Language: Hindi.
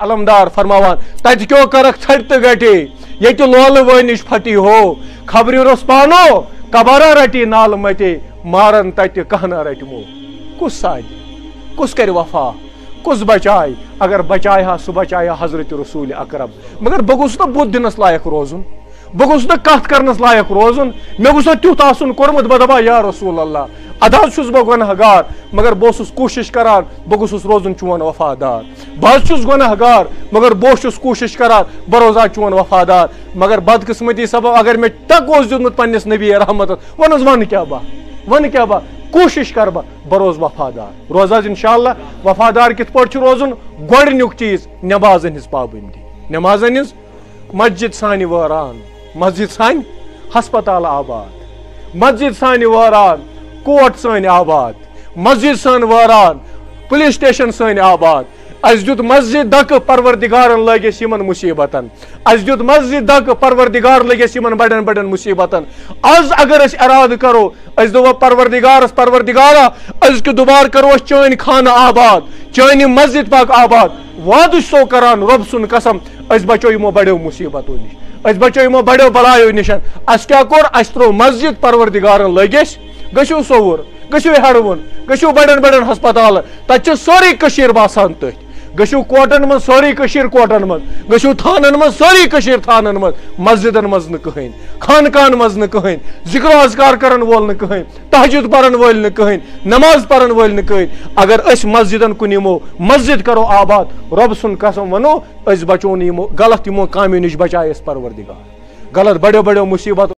अलमदार फरमावान तत क्यों करक छट गटे ये लोल वो निश फटी हो। खबर रोस पानो कबारा रटी नाल मटे मारन तत कहना रटमो कुस साज कुस कर वफा कुस बचाए। अगर बचाए हा सह बचाए हज़रत रसूल अकरम। मगर बह गुस बुद्ध दिनस लायक रोजुन। बह गुस कत करनस लायक रोजुन। मे गुस तुथ आसन कोरमुत बह दपा या रसूल अल्लाह। अदा बह गुनहगार मगर बह कोशिश करान बह गुस रोजुन चोन वफादार बह गुनहगार मगर बह कोशिश करान बह रोजा चोन वफादार मगर बदकस्मती सबब अगर मे टक दुत पन्नस नबी रहमत वन वन क्या बह वन क्या बह कोशिश कर बह बह रोज वफादार रोज इनशाला वफादार कित पे रोजुन गोडनुक चीज़ नमाजन हज पाबंदी नमाजन हज मस्जिद सान वरान मस्जिद सान हस्पताल आबाद मस्जिद सान वरान कोट सन आबाद, मस्जिद सन वारान पुलिस स्टेशन सन आबाद। अस दुत मस्जिद दक परवरदिगार लगिस यमन मुसीबतन। अस दुत मस्जिद दक परवरदिगार लगिस यमन बड़न बड़न मुसीबतन। आज अगर इराद करो, अस दो परवरदिगारस परवरदिगारा के दोबार करो चैन खाना आबाद, चैन मस्जिद पाक आबाद। वाद सो करान रब सुन कसम, अस बचो यमो बड़ो मुसीबतों निश अस बचो यमो बड़ो बलायो निश अस क्या कोर, अस त्रो मस्जिद परवरदिगार लगिस गो सोवर गो हेड़वन गो बड़न बड़न हस्पताल तत सोरी बसान तथ गो कोटन मज सोरी कोटन मज गो थानन मज सोरी थानन मज मस्जिदन मज कहन, खानकान मज कहन, ज़िक्र अजकार करन वोल कहन, तहजुद परन वोल कहन, नमाज़ परन वोल कहन, अगर अस मस्जिदन कुन यमो मस्जिद करो आबाद, रब सुन कसम वनो, अस बचोन यमो गलत यमो कामो नश बचाए परवरदिगार। गलत बड़ो बड़ो मुसीबत